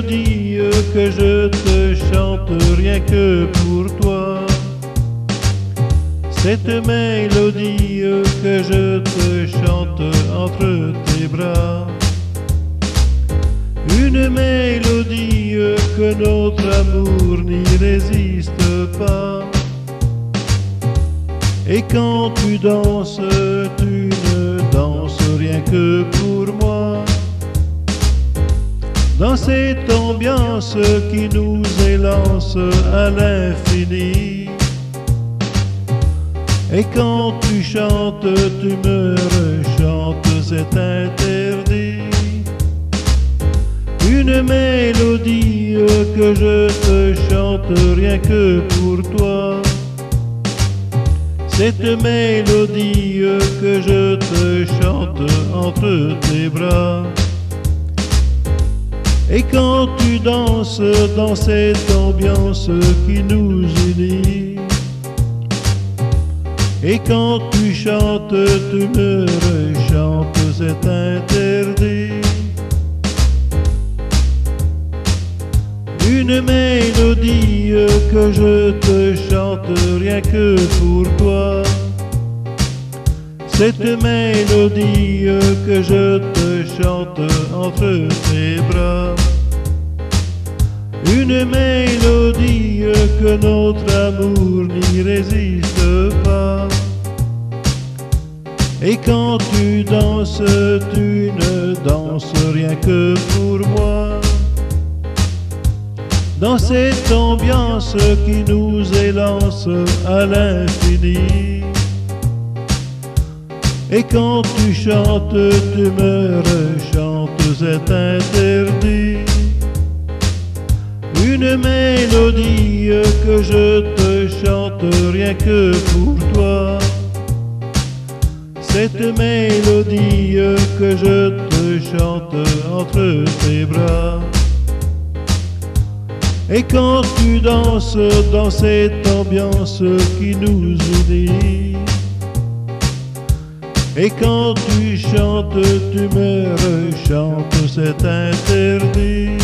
Que je te chante rien que pour toi. Cette mélodie que je te chante entre tes bras. Une mélodie que notre amour n'y résiste pas. Et quand tu danses, tu ne danses rien que pour Dans cette ambiance qui nous élance à l'infini. Et quand tu chantes, tu me rechantes, c'est interdit. Une mélodie que je te chante rien que pour toi. Cette mélodie que je te chante entre tes bras. Et quand tu danses dans cette ambiance qui nous unit, et quand tu chantes, tu me rechantes, c'est interdit. Une mélodie que je te chante rien que pour toi. Cette mélodie que je te chante entre tes bras. Une mélodie que notre amour n'y résiste pas. Et quand tu danses, tu ne danses rien que pour moi. Dans cette ambiance qui nous élance à l'infini. Et quand tu chantes, tu me rechantes, c'est interdit. Une mélodie que je te chante rien que pour toi. Cette mélodie que je te chante entre tes bras. Et quand tu danses dans cette ambiance qui nous unit. Et quand tu chantes, tu me rechantes, c'est interdit.